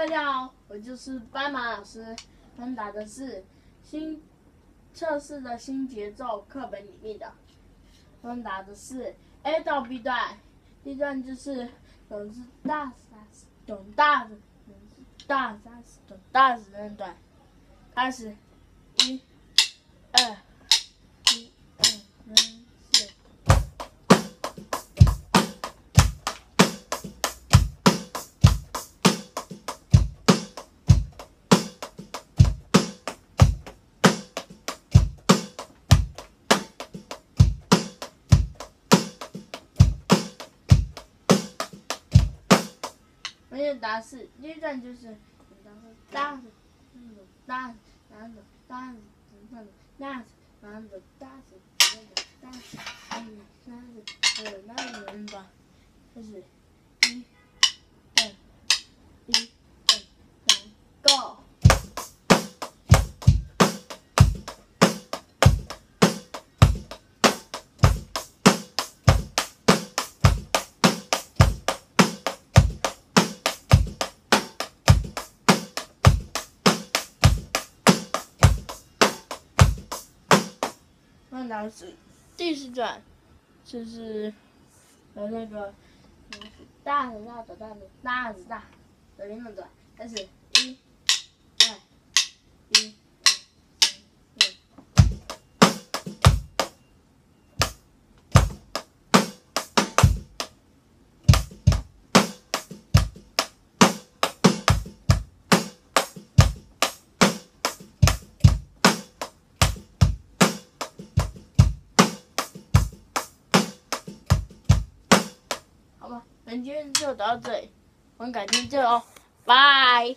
大家好，我就是斑马老师，我们打的是新测试的新节奏课本里面的，我们打的是 A 到 B 段，B 段就是总是大三懂大的，大三懂大的那段，开始，一、二。没有打死，第一段就是打死，打死，打死，打死，打死，打死，打死，打死，打死，那是第四段，就是有那个嗯大的大的大的大的大的那么段，开始一、好吧，本期就到这里，我们改天见哦，拜。